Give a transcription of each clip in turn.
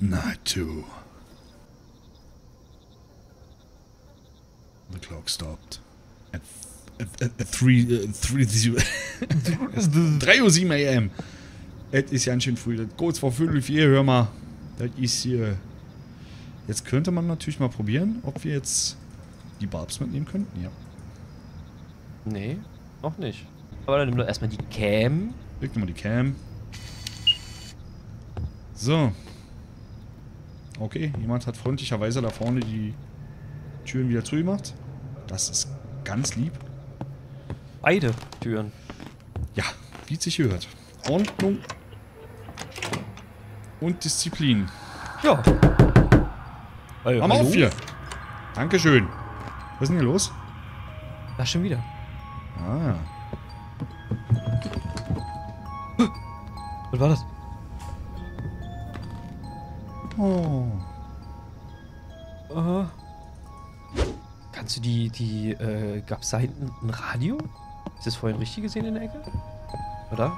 Night 2. The clock stopped. At, at, at, at 3, uh, 3, 3 Uhr 7 am. Es ist ganz schön früh. Das geht zwar 5 4, hör mal. Das ist hier... Jetzt könnte man natürlich mal probieren, ob wir jetzt die Barbs mitnehmen könnten. Ja. Nee, noch nicht. Aber dann nimm doch erstmal die Cam. Leg mal die Cam. So. Okay, jemand hat freundlicherweise da vorne die Türen wieder zugemacht. Das ist ganz lieb. Beide Türen. Ja, wie es sich gehört. Ordnung und Disziplin. Ja. Äh, Mach auf hier. Dankeschön. Was ist denn hier los? Da schon wieder. Ah. Was war das? Oh. Aha. Kannst du die, die, äh, gab's da hinten ein Radio? Ist das vorhin richtig gesehen in der Ecke? Oder?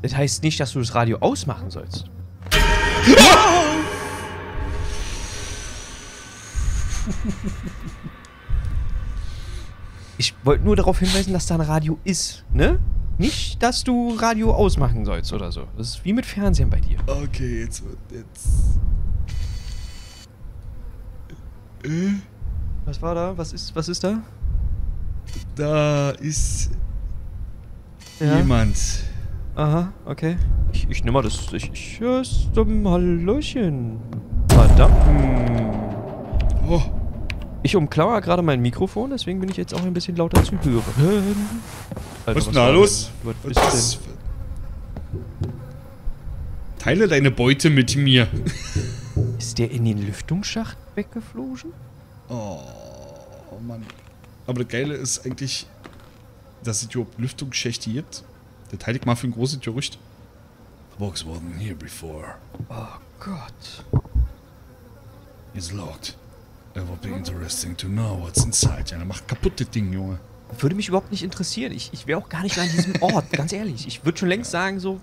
Das heißt nicht, dass du das Radio ausmachen sollst. Ich wollte nur darauf hinweisen, dass da ein Radio ist, ne? Nicht, dass du Radio ausmachen sollst oder so. Das ist wie mit Fernsehen bei dir. Okay, jetzt wird jetzt. Äh, Was war da? Was ist, was ist da? da ist Ja. jemand. Aha, okay. Ich, ich nehme mal das. Ich, ich hör's zum Hallöchen. Verdammt. Oh, Ich umklaue gerade mein Mikrofon, deswegen bin ich jetzt auch ein bisschen lauter zu hören. Alter, Was ist denn da los? Was, was ist ist Teile deine Beute mit mir. denn? Ist der in den Lüftungsschacht weggeflogen? Oh, Mann. Aber das Geile ist eigentlich, dass es überhaupt Lüftungsschächte gibt. Das halte ich mal für ein großes Gerücht. The box wasn't here before. Oh Gott. It's locked. It would be interesting to know what's inside. Ja, dann mach kaputt das Ding, Junge. Würde mich überhaupt nicht interessieren. Ich, ich wäre auch gar nicht mehr an diesem Ort, ganz ehrlich. Ich würde schon längst sagen so,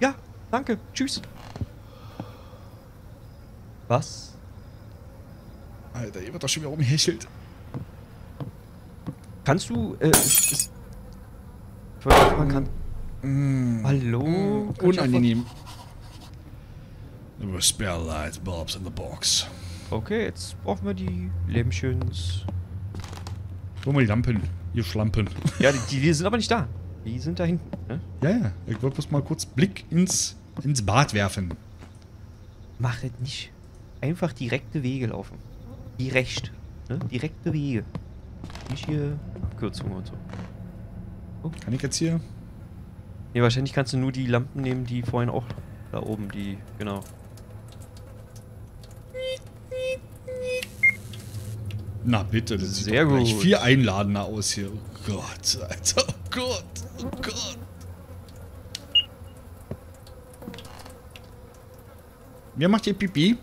ja, danke, tschüss. Was? Alter, ihr wird doch schon wieder rumhechelt. Kannst du, äh, ich wollte fragen, kann, Mm. hallo? Ich auch Unangenehm. There were spare light bulbs in the box. Okay, jetzt brauchen wir die Lämpchens. Guck mal die Lampen, ihr Schlampen. Ja, die, die, sind aber nicht da. Die sind da hinten, ne? Ja, ja, ich wollte bloß mal kurz Blick ins, ins Bad werfen. Mach das nicht. Einfach direkte Wege laufen. Direkt. Ne? Direkte Wege. Nicht hier Abkürzungen und so. Kann ich jetzt hier? Ne, wahrscheinlich kannst du nur die Lampen nehmen, die vorhin auch da oben, die, genau. Na bitte, das sieht Sehr doch gut. viel einladender aus hier. Oh Gott, Alter, oh Gott, oh Gott. Wer macht hier Pipi?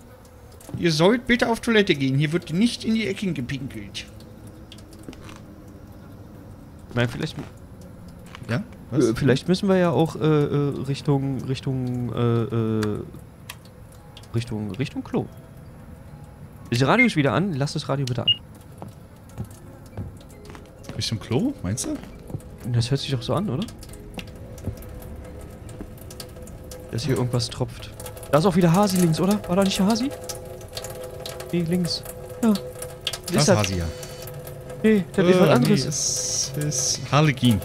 Ihr sollt bitte auf Toilette gehen. Hier wird nicht in die Ecken gepinkelt. Ich meine, vielleicht, Ja? äh, vielleicht müssen wir ja auch äh, äh, Richtung, Richtung, äh, äh, Richtung, Richtung Klo. Das Radio ist wieder an. Lass das Radio bitte an. Richtung Klo, meinst du? Das hört sich doch so an, oder? Dass hier irgendwas tropft. Da ist auch wieder Hasi links, oder? War da nicht Hasi? Nee, links. Ja. Das ist? Hasi, ja. Nee, das ist was Äh, anderes. Nee, es ist Harlequin.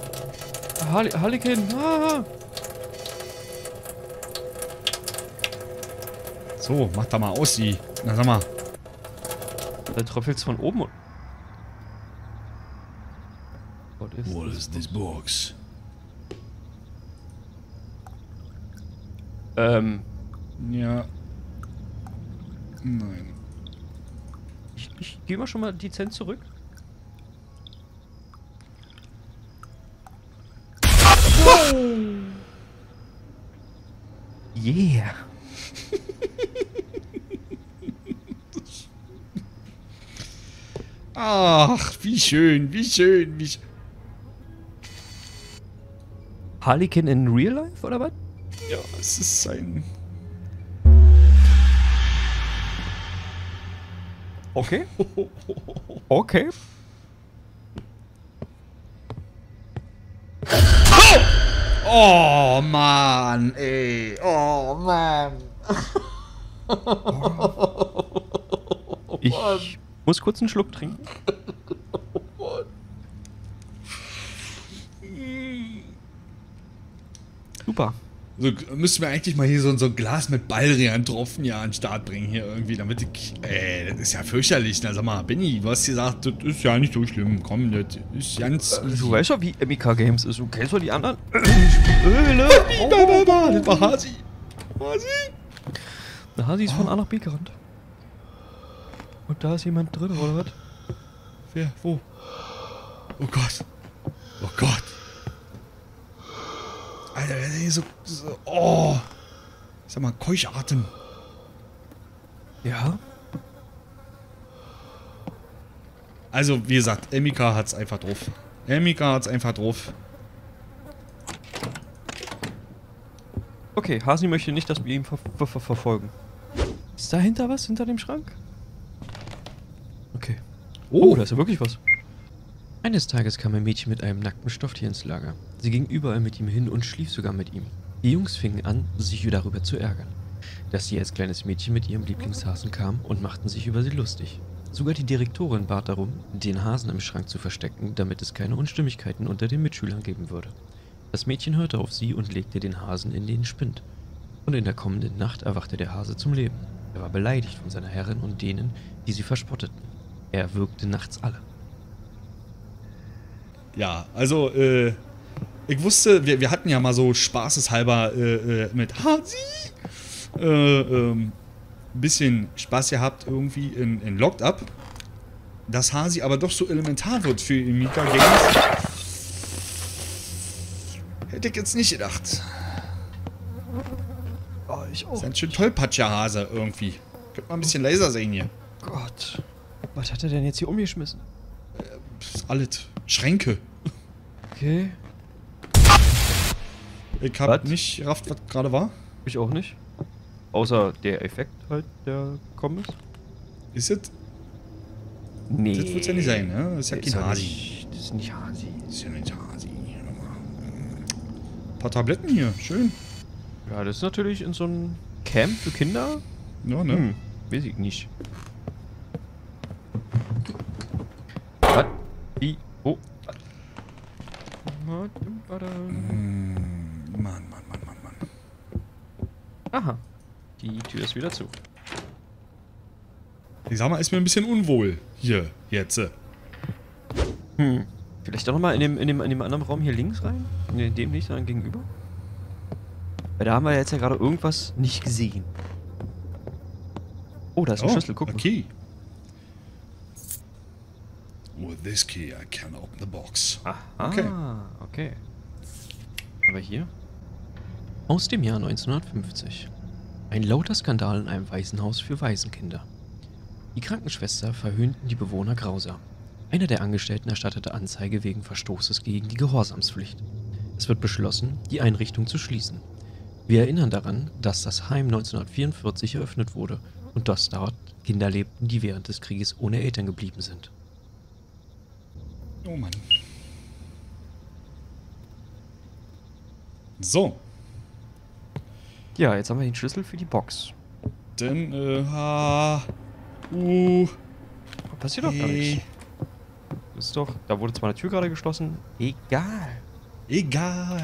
Harli Harlequin. Ah. So, mach da mal aus, die. Na sag mal. Da tröpfelt's von oben. Is this box? Ähm, Ja. Nein. ich, ich gehe mal schon mal dezent zurück. Yeah. Ach, wie schön, wie schön, wie schön. Harlequin in real life, oder was? Ja, es ist ein. Okay. Okay. Oh Mann, ey. Oh Mann. Ich muss kurz einen Schluck trinken. Super. So, müssten wir eigentlich mal hier so, so ein Glas mit Baldrian-Tropfen ja an den Start bringen hier irgendwie, damit ich, ey, das ist ja fürchterlich. Na sag mal, Benny, du hast gesagt, das ist ja nicht so schlimm. Komm, das ist ganz... Du weißt doch, wie MK Games ist. Du kennst doch die anderen Spiele. Oh, das war Hasi. Hasi. Na, Hasi ist von A nach B gerannt. Und da ist jemand drin, oder was? Wer? Wo? Oh Gott. Oh Gott. Alter, so, so... Oh. Sag mal, Keucharten. Ja. Also, wie gesagt, Emika hat's einfach drauf. Emika hat's einfach drauf. Okay, Hasi möchte nicht, dass wir ihn ver ver ver verfolgen. Ist dahinter was? Hinter dem Schrank? Okay. Oh, da ist ja wirklich was. Eines Tages kam ein Mädchen mit einem nackten Stofftier ins Lager. Sie ging überall mit ihm hin und schlief sogar mit ihm. Die Jungs fingen an, sich darüber zu ärgern, dass sie als kleines Mädchen mit ihrem Lieblingshasen kam und machten sich über sie lustig. Sogar die Direktorin bat darum, den Hasen im Schrank zu verstecken, damit es keine Unstimmigkeiten unter den Mitschülern geben würde. Das Mädchen hörte auf sie und legte den Hasen in den Spind. Und in der kommenden Nacht erwachte der Hase zum Leben. Er war beleidigt von seiner Herrin und denen, die sie verspotteten. Er würgte nachts alle. Ja, also, äh, ich wusste, wir, wir hatten ja mal so spaßeshalber äh, äh, mit Hasi äh, ähm, ein bisschen Spaß gehabt irgendwie in, in Locked Up. Dass Hasi aber doch so elementar wird für Mika Games. Hätte ich jetzt nicht gedacht. Oh, ich Das ist ein schön tollpatscher Hase irgendwie. Könnte mal ein bisschen Laser sehen hier. Gott. Was hat er denn jetzt hier umgeschmissen? Ist alles. Schränke. Okay. Ich hab Was? nicht gerafft, was gerade war. Ich auch nicht. Außer der Effekt halt, der gekommen ist. Ist es? Nee. Das wird's ja nicht sein, ne? Das ist ja Das ist kein ja Hasi. nicht- Das ist nicht Hasi. Das ist ja nicht Hasi. Ein paar Tabletten hier. Schön. Ja, das ist natürlich in so einem Camp für Kinder. Ja, ne? Hm, weiß ich nicht. Was? Wie? Hm, Mann, Mann, Mann, Mann, Mann. Aha. Die Tür ist wieder zu. Ich sag mal, ist mir ein bisschen unwohl. Hier, jetzt. Hm. Vielleicht doch nochmal in dem, in, dem, in dem anderen Raum hier links rein? Ne, dem nicht, sondern gegenüber? Weil da haben wir jetzt ja gerade irgendwas nicht gesehen. Oh, da ist ein Schlüssel, guck mal. Okay. With this key I can open the box. Ah, Okay. okay. Aber hier? Aus dem Jahr 1950. Ein lauter Skandal in einem Waisenhaus für Waisenkinder. Die Krankenschwester verhöhnten die Bewohner grausam. Einer der Angestellten erstattete Anzeige wegen Verstoßes gegen die Gehorsamspflicht. Es wird beschlossen, die Einrichtung zu schließen. Wir erinnern daran, dass das Heim 1944 eröffnet wurde und dass dort Kinder lebten, die während des Krieges ohne Eltern geblieben sind. Oh Mann. So, Ja, jetzt haben wir den Schlüssel für die Box. dann, äh, ha, uh, Passiert doch gar hey, nichts. Das ist doch, da wurde zwar eine Tür gerade geschlossen. Egal. egal.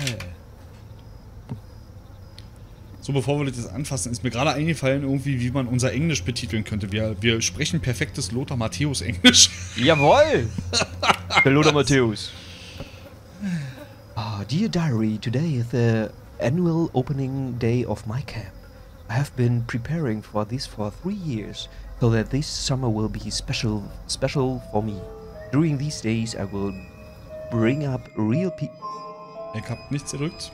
So, bevor wir das jetzt anfassen, ist mir gerade eingefallen, irgendwie, wie man unser Englisch betiteln könnte. Wir, wir sprechen perfektes Lothar Matthäus Englisch. Jawohl! Der Lothar Matthäus. Ah, dear diary, today is the annual opening day of my camp. I have been preparing for this for three years, so that this summer will be special, special for me. During these days, I will bring up real people. Ich hab nichts gedrückt.